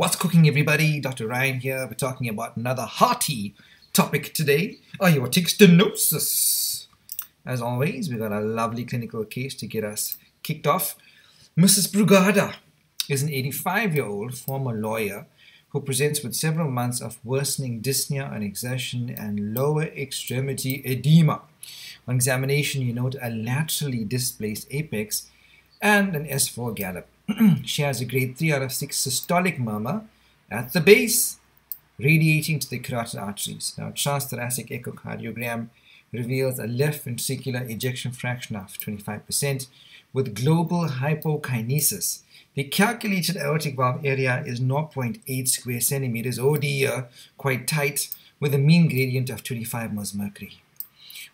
What's cooking, everybody? Dr. Ryan here. We're talking about another hearty topic today aortic stenosis. As always, we've got a lovely clinical case to get us kicked off. Mrs. Brugada is an 85 year old former lawyer who presents with several months of worsening dyspnea and exertion and lower extremity edema. On examination, you note a laterally displaced apex and an S4 gallop. she has a grade 3 out of 6 systolic murmur at the base, radiating to the carotid arteries. Now, transthoracic echocardiogram reveals a left ventricular ejection fraction of 25% with global hypokinesis. The calculated aortic valve area is 0.8 square centimeters, oh uh, dear, quite tight, with a mean gradient of 25 moles mercury.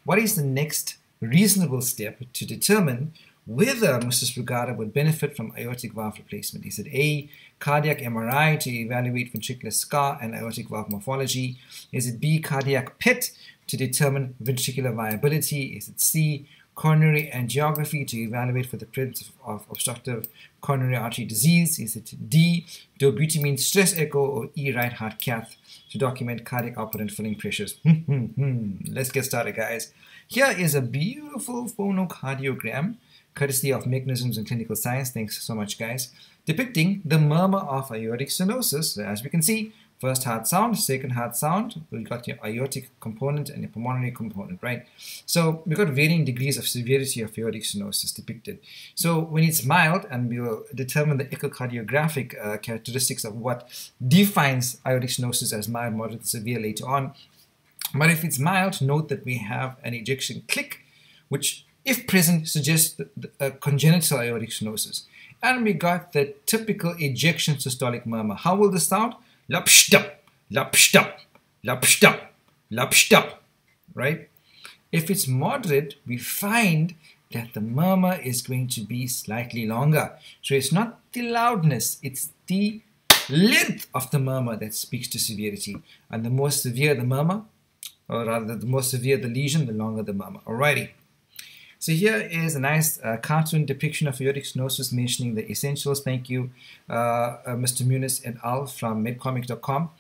What is the next reasonable step to determine whether Mrs. Brugada would benefit from aortic valve replacement. Is it A, cardiac MRI to evaluate ventricular scar and aortic valve morphology? Is it B, cardiac PET to determine ventricular viability? Is it C, coronary angiography to evaluate for the presence of obstructive coronary artery disease? Is it D, dobutamine stress echo or E, right heart cath to document cardiac output and filling pressures? Hmm, hmm, hmm. Let's get started, guys. Here is a beautiful phonocardiogram courtesy of Mechanisms in Clinical Signs. Thanks so much, guys. Depicting the murmur of aortic stenosis. As we can see, first heart sound, second heart sound. We've got your aortic component and your pulmonary component, right? So we've got varying degrees of severity of aortic stenosis depicted. So when it's mild, and we will determine the echocardiographic uh, characteristics of what defines aortic stenosis as mild, moderate, and severe later on. But if it's mild, note that we have an ejection click, which if present, suggests a uh, congenital aortic stenosis. And we got the typical ejection systolic murmur. How will this sound? Lapshtap, lapshtap, lapshtap, lapshtap, right? If it's moderate, we find that the murmur is going to be slightly longer. So it's not the loudness, it's the length of the murmur that speaks to severity. And the more severe the murmur, or rather the more severe the lesion, the longer the murmur. Alrighty. So here is a nice uh, cartoon depiction of aortic stenosis mentioning the essentials. Thank you, uh, uh, Mr. Muniz et al. from medcomic.com.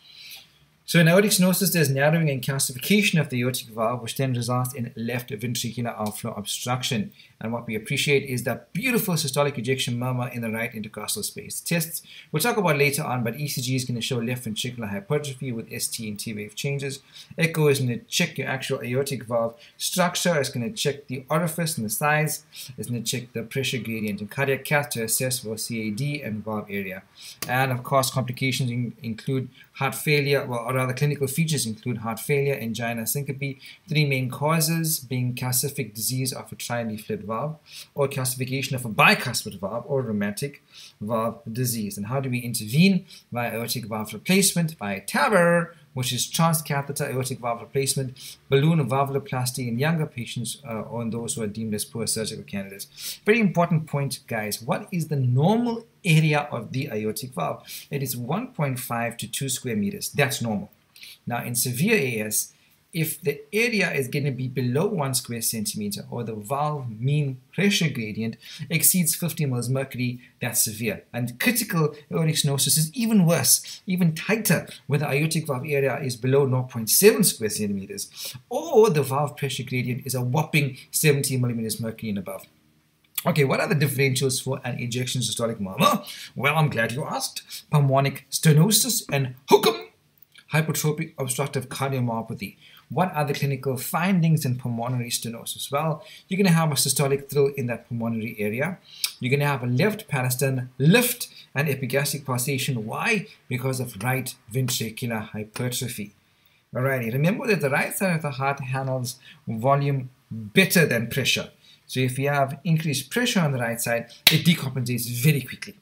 So in aortic stenosis, there's narrowing and calcification of the aortic valve, which then results in left ventricular outflow obstruction. And what we appreciate is that beautiful systolic ejection murmur in the right intercostal space. Tests we'll talk about later on, but ECG is going to show left ventricular hypertrophy with ST and T wave changes. Echo is going to check your actual aortic valve structure. It's going to check the orifice and the size. It's going to check the pressure gradient and cardiac cath to assess for CAD and valve area. And of course, complications in include heart failure, well, or other clinical features include heart failure, angina, syncope. Three main causes being calcific disease of a trileaflet valve, or calcification of a bicuspid valve, or rheumatic valve disease. And how do we intervene? Via aortic valve replacement, by TAVR, which is transcatheter aortic valve replacement, balloon valvuloplasty in younger patients uh, or in those who are deemed as poor surgical candidates. Very important point, guys. What is the normal area of the aortic valve? It is 1.5 to 2 square meters. That's normal. Now, in severe AS, if the area is going to be below 1 square centimeter or the valve mean pressure gradient exceeds 50 moles mercury, that's severe. And critical aortic stenosis is even worse, even tighter, when the aortic valve area is below 0.7 square centimeters or the valve pressure gradient is a whopping 70 millimeters mercury and above. Okay, what are the differentials for an ejection systolic murmur? Well, I'm glad you asked. Pulmonic stenosis and HOCM, hypertrophic obstructive cardiomyopathy. What are the clinical findings in pulmonary stenosis? Well, you're going to have a systolic thrill in that pulmonary area. You're going to have a left parastern lift and epigastric pulsation. Why? Because of right ventricular hypertrophy. Alrighty, remember that the right side of the heart handles volume better than pressure. So if you have increased pressure on the right side, it decompensates very quickly.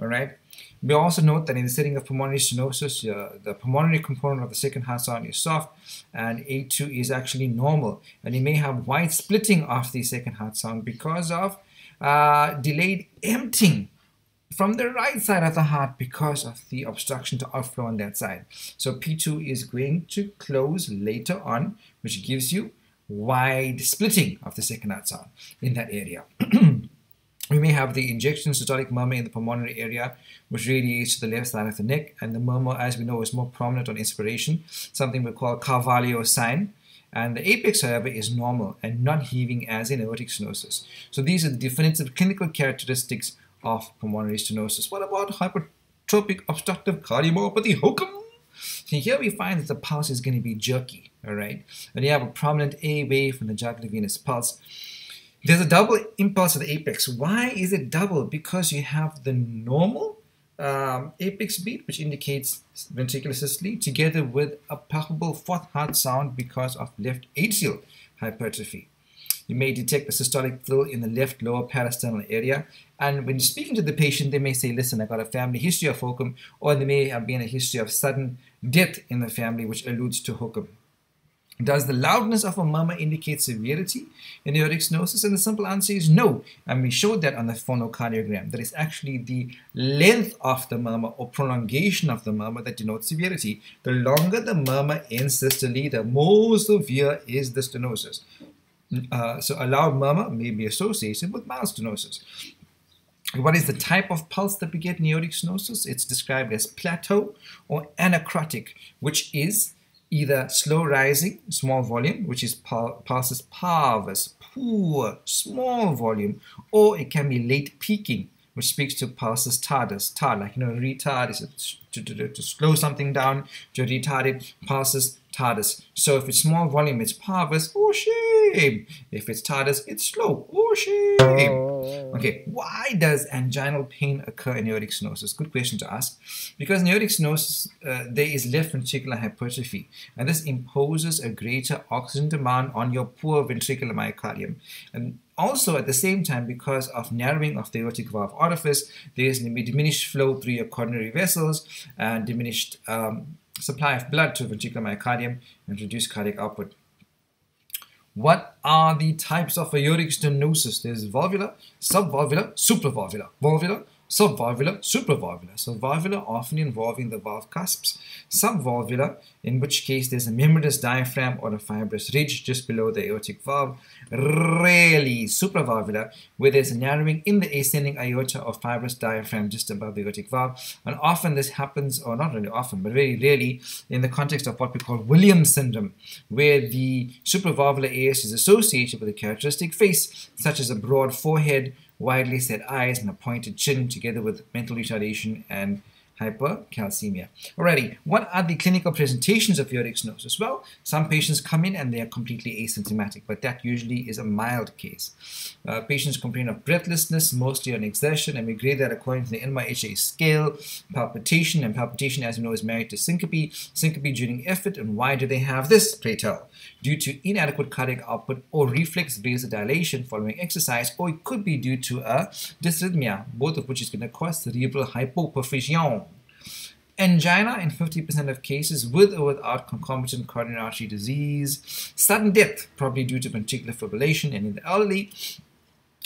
Alright. We also note that in the setting of pulmonary stenosis, uh, the pulmonary component of the second heart sound is soft and A2 is actually normal. And you may have wide splitting of the second heart sound because of uh, delayed emptying from the right side of the heart because of the obstruction to outflow on that side. So P2 is going to close later on, which gives you wide splitting of the second heart sound in that area. We may have the ejection systolic murmur in the pulmonary area, which radiates to the left side of the neck, and the murmur, as we know, is more prominent on inspiration, something we call Carvallo sign. And the apex, however, is normal and not heaving as in aortic stenosis. So these are the definitive clinical characteristics of pulmonary stenosis. What about hypertrophic obstructive cardiomyopathy? HOCM? So here we find that the pulse is going to be jerky, all right? And you have a prominent A wave from the jugular venous pulse. There's a double impulse at the apex. Why is it double? Because you have the normal um, apex beat, which indicates ventricular systole, together with a palpable fourth heart sound because of left atrial hypertrophy. You may detect a systolic thrill in the left lower parasternal area. And when speaking to the patient, they may say, listen, I've got a family history of HOCM, or there may have been a history of sudden death in the family, which alludes to HOCM. Does the loudness of a murmur indicate severity in aortic stenosis? And the simple answer is no. And we showed that on the phonocardiogram. That is actually the length of the murmur or prolongation of the murmur that denotes severity. The longer the murmur in systole, the more severe is the stenosis. Uh, so a loud murmur may be associated with mild stenosis. What is the type of pulse that we get in aortic stenosis? It's described as plateau or anacrotic, which is either slow rising, small volume, which is pulsus parvus, poor, small volume, or it can be late peaking, which speaks to pulsus tardus, tard, like you know, retard is to, to, to, slow something down, to retard it, pulsus tardus. So if it's small volume, it's parvus, oh shame. If it's tardus, it's slow, oh shame. Okay, why does anginal pain occur in aortic stenosis? Good question to ask. Because in aortic stenosis, uh, there is left ventricular hypertrophy, and this imposes a greater oxygen demand on your poor ventricular myocardium. And also, at the same time, because of narrowing of the aortic valve orifice, there is diminished flow through your coronary vessels and diminished um, supply of blood to ventricular myocardium and reduced cardiac output. What are the types of aortic stenosis? There's valvular, subvalvular, supravalvular. Valvular, subvalvular, supravalvular. So valvular often involving the valve cusps. Subvalvular, in which case there's a membranous diaphragm or a fibrous ridge just below the aortic valve. Rarely supravalvular, where there's a narrowing in the ascending aorta or fibrous diaphragm just above the aortic valve. And often this happens, or not really often, but very rarely, in the context of what we call Williams syndrome, where the supravalvular AS is associated with a characteristic face, such as a broad forehead, widely set eyes and a pointed chin together with mental retardation and hypercalcemia. Alrighty, what are the clinical presentations of aortic stenosis? Well, some patients come in and they are completely asymptomatic, but that usually is a mild case. Uh, patients complain of breathlessness, mostly on exertion, and we grade that according to the NYHA scale, palpitation, and palpitation, as you know, is married to syncope, syncope during effort, and why do they have this, pray tell? Due to inadequate cardiac output or reflex vasodilation following exercise, or it could be due to a dysrhythmia, both of which is going to cause cerebral hypoperfusion angina in 50% of cases with or without concomitant coronary artery disease, sudden death, probably due to ventricular fibrillation, and in the elderly,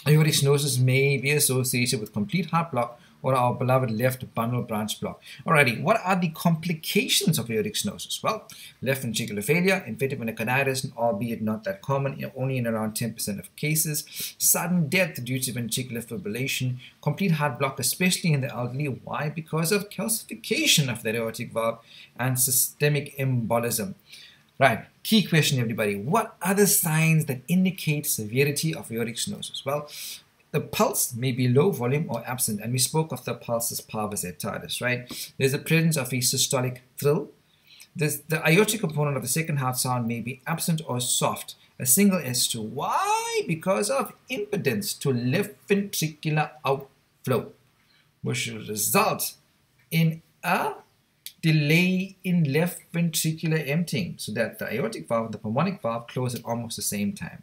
aortic stenosis may be associated with complete heart block or our beloved left bundle branch block. Alrighty, what are the complications of aortic stenosis? Well, left ventricular failure, infective endocarditis, albeit not that common, only in around 10% of cases. Sudden death due to ventricular fibrillation, complete heart block, especially in the elderly. Why? Because of calcification of the aortic valve and systemic embolism. Right, key question everybody. What are the signs that indicate severity of aortic stenosis? Well, the pulse may be low volume or absent, and we spoke of the pulsus parvus et tardus, right? There's a presence of a systolic thrill. This, the aortic component of the second heart sound may be absent or soft, a single S2. Why? Because of impedance to left ventricular outflow, which will result in a delay in left ventricular emptying, so that the aortic valve and the pulmonic valve close at almost the same time,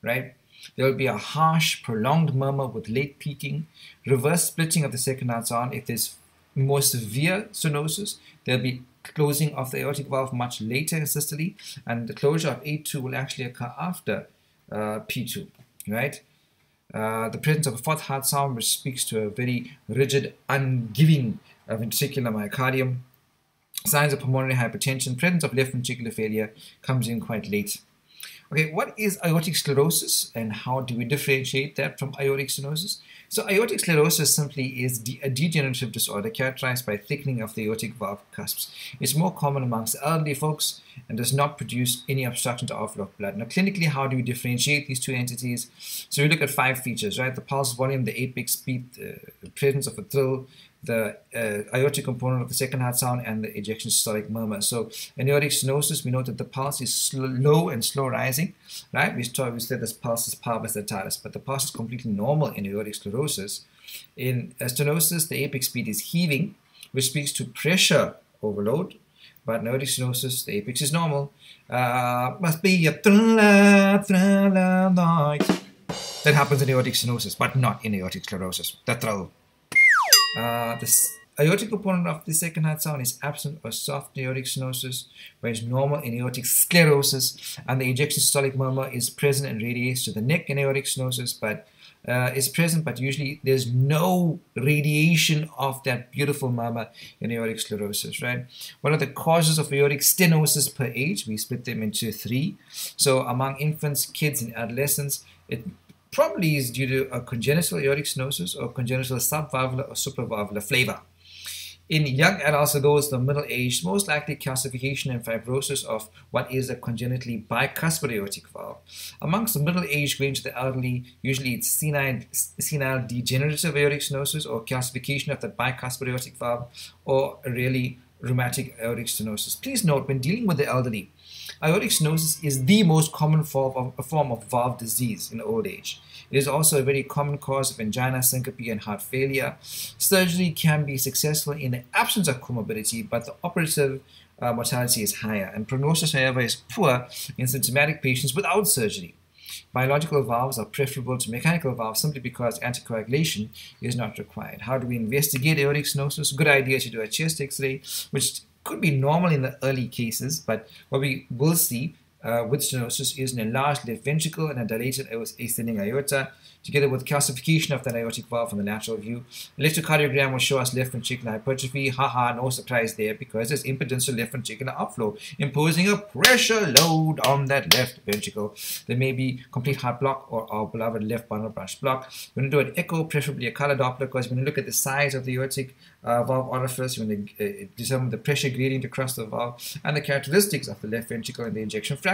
right? There will be a harsh, prolonged murmur with late peaking, reverse splitting of the second heart sound. If there's more severe stenosis, there'll be closing of the aortic valve much later in systole, and the closure of A2 will actually occur after uh, P2, right? Uh, the presence of a fourth heart sound, which speaks to a very rigid, ungiving uh, ventricular myocardium. Signs of pulmonary hypertension, presence of left ventricular failure comes in quite late. Okay, what is aortic sclerosis and how do we differentiate that from aortic stenosis? So aortic sclerosis simply is de- a degenerative disorder characterized by thickening of the aortic valve cusps. It's more common amongst elderly folks and does not produce any obstruction to outflow of blood. Now, clinically, how do we differentiate these two entities? So we look at five features, right? The pulse volume, the apex beat, the presence of a thrill, the uh, aortic component of the second heart sound and the ejection systolic murmur. So in aortic stenosis, we know that the pulse is slow, low and slow rising, right? We, we said this pulse is parvus dentalis, but the pulse is completely normal in aortic sclerosis. In stenosis, the apex beat is heaving, which speaks to pressure overload, but no stenosis, the apex is normal. Uh, must be a thriller, thriller night. That happens in aortic stenosis, but not in aortic sclerosis. The thrill. Uh, the aortic component of the second heart sound is absent or soft aortic stenosis, whereas normal in aortic sclerosis, and the ejection systolic murmur is present and radiates to the neck in aortic stenosis, but uh, is present, but usually there's no radiation of that beautiful murmur in aortic sclerosis, right? What are the causes of aortic stenosis per age? We split them into three. So among infants, kids, and adolescents, it probably is due to a congenital aortic stenosis or congenital subvalvular or supravalvular flavor. In young adults those of the middle age, most likely calcification and fibrosis of what is a congenitally bicuspid aortic valve. Amongst the middle age going to the elderly, usually it's senile, senile degenerative aortic stenosis or calcification of the bicuspid aortic valve or really rheumatic aortic stenosis. Please note when dealing with the elderly, Aortic stenosis is the most common form of, form of valve disease in old age. It is also a very common cause of angina, syncope, and heart failure. Surgery can be successful in the absence of comorbidity, but the operative uh, mortality is higher, and prognosis, however, is poor in symptomatic patients without surgery. Biological valves are preferable to mechanical valves simply because anticoagulation is not required. How do we investigate aortic stenosis? Good idea to do a chest x-ray, which could be normal in the early cases, but what we will see uh, with stenosis is an enlarged left ventricle and a dilated ascending aorta, together with calcification of the aortic valve from the lateral view. Electrocardiogram will show us left ventricular hypertrophy. Haha, no surprise there because there's impedance to left ventricular outflow, imposing a pressure load on that left ventricle. There may be complete heart block or our beloved left bundle branch block. We're going to do an echo, preferably a color Doppler, because when you look at the size of the aortic uh, valve orifice, when they uh, determine the pressure gradient across the valve, and the characteristics of the left ventricle and the ejection fraction.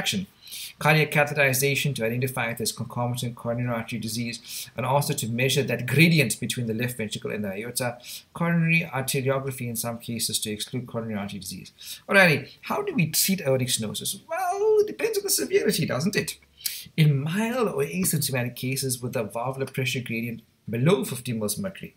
Cardiac catheterization to identify if there's concomitant coronary artery disease, and also to measure that gradient between the left ventricle and the aorta. Coronary arteriography in some cases to exclude coronary artery disease. Alrighty, how do we treat aortic stenosis? Well, it depends on the severity, doesn't it? In mild or asymptomatic cases with a valvular pressure gradient below 50 mils mercury,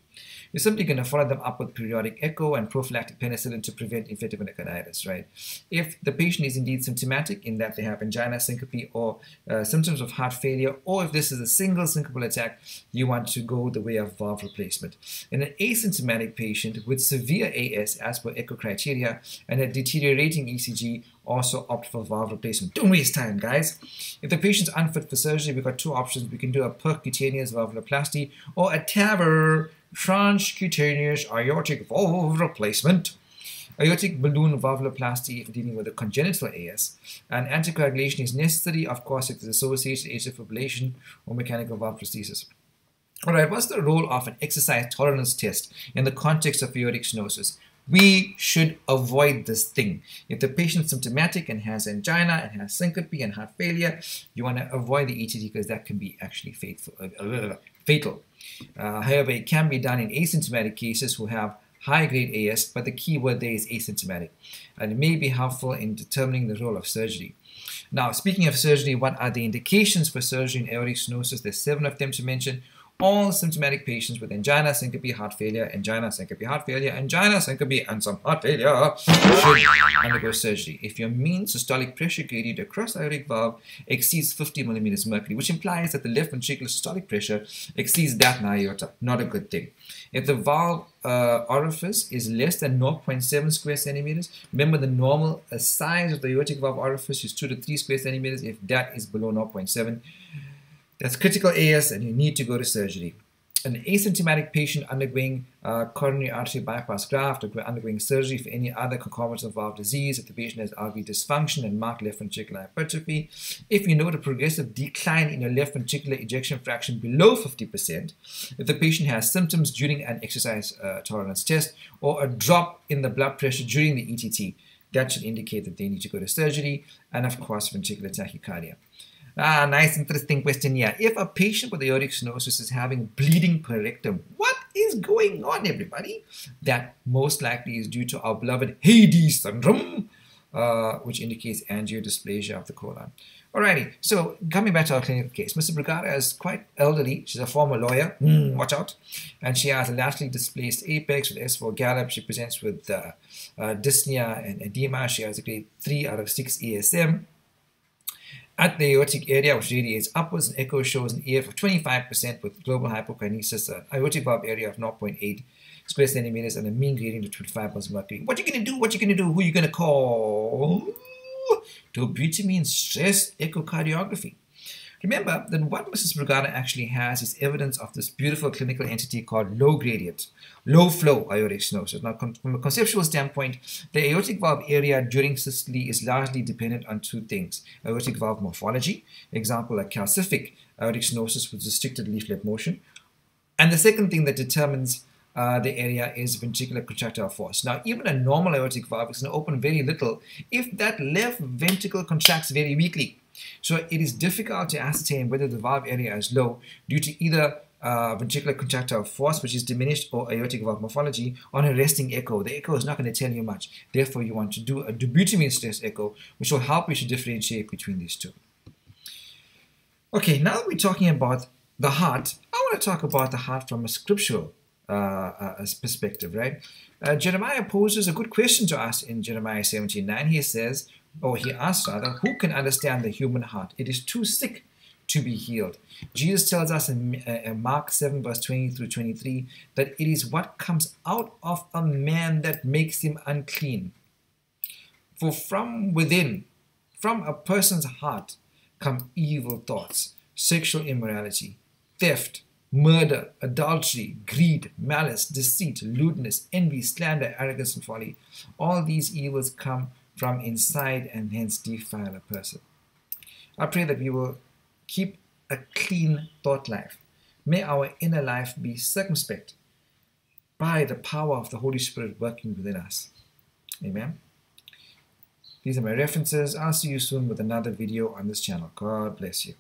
we're simply going to follow them up with periodic echo and prophylactic penicillin to prevent infective endocarditis, right? If the patient is indeed symptomatic in that they have angina, syncope, or uh, symptoms of heart failure, or if this is a single syncopal attack, you want to go the way of valve replacement. In an asymptomatic patient with severe AS, as per echo criteria, and a deteriorating ECG, also opt for valve replacement. Don't waste time, guys. If the patient's unfit for surgery, we've got two options. We can do a percutaneous valvuloplasty or a TAVR transcutaneous aortic valve replacement, aortic balloon valvuloplasty if dealing with a congenital AS, and anticoagulation is necessary, of course, if there's associated atrial fibrillation or mechanical valve prosthesis. All right, what's the role of an exercise tolerance test in the context of aortic stenosis? We should avoid this thing. If the patient is symptomatic and has angina and has syncope and heart failure, you want to avoid the ETT because that can be actually fatal. Fatal. Uh, however, it can be done in asymptomatic cases who have high grade AS, but the key word there is asymptomatic. And it may be helpful in determining the role of surgery. Now, speaking of surgery, what are the indications for surgery in aortic stenosis? There's seven of them to mention all symptomatic patients with angina, syncope, heart failure, angina, syncope, heart failure, angina, syncope, and some heart failure should undergo surgery. If your mean systolic pressure gradient across the aortic valve exceeds 50 millimeters mercury, which implies that the left ventricular systolic pressure exceeds that in aorta, not a good thing. If the valve uh, orifice is less than 0.7 square centimeters, remember the normal uh, size of the aortic valve orifice is 2 to 3 square centimeters. If that is below 0.7, that's critical AS and you need to go to surgery. an asymptomatic patient undergoing uh, coronary artery bypass graft or undergoing surgery for any other concomitant valve disease, if the patient has RV dysfunction and marked left ventricular hypertrophy, if you note a progressive decline in your left ventricular ejection fraction below 50%, if the patient has symptoms during an exercise uh, tolerance test, or a drop in the blood pressure during the ETT, that should indicate that they need to go to surgery, and of course, ventricular tachycardia. Ah, nice, interesting question here. If a patient with aortic stenosis is having bleeding per rectum, what is going on, everybody? That most likely is due to our beloved Heyde's syndrome, uh, which indicates angiodysplasia of the colon. Alrighty, so coming back to our clinical case, Mrs. Brugada is quite elderly. She's a former lawyer. Mm, watch out. And she has a laterally displaced apex with S4 gallop. She presents with uh, uh, dyspnea and edema. She has a grade 3 out of 6 ESM. At the aortic area, which radiates upwards, and echo shows an EF of 25% with global hypokinesis, an aortic valve area of 0.8 square centimeters, and a mean gradient of 25 parts mercury. What you going to do? What you going to do? Who you going to call? Dobutamine stress echocardiography. Remember that what Mrs. Brugada actually has is evidence of this beautiful clinical entity called low gradient, low flow aortic stenosis. Now, from a conceptual standpoint, the aortic valve area during systole is largely dependent on two things aortic valve morphology, example, a calcific aortic stenosis with restricted leaflet motion. And the second thing that determines uh, the area is ventricular contractile force. Now, even a normal aortic valve is going to open very little if that left ventricle contracts very weakly. So it is difficult to ascertain whether the valve area is low due to either uh, ventricular contractile force, which is diminished, or aortic valve morphology on a resting echo. The echo is not going to tell you much. Therefore, you want to do a dobutamine stress echo, which will help you to differentiate between these two. Okay, now that we're talking about the heart, I want to talk about the heart from a scriptural uh, uh, perspective, right? Uh, Jeremiah poses a good question to us in Jeremiah 17:9. He says, or he asks rather, who can understand the human heart? It is too sick to be healed. Jesus tells us in, uh, in Mark 7, verse 20 through 23, that it is what comes out of a man that makes him unclean. For from within, from a person's heart, come evil thoughts, sexual immorality, theft, murder, adultery, greed, malice, deceit, lewdness, envy, slander, arrogance, and folly. All these evils come from inside and hence defile a person. I pray that we will keep a clean thought life. May our inner life be circumspect by the power of the Holy Spirit working within us. Amen. These are my references. I'll see you soon with another video on this channel. God bless you.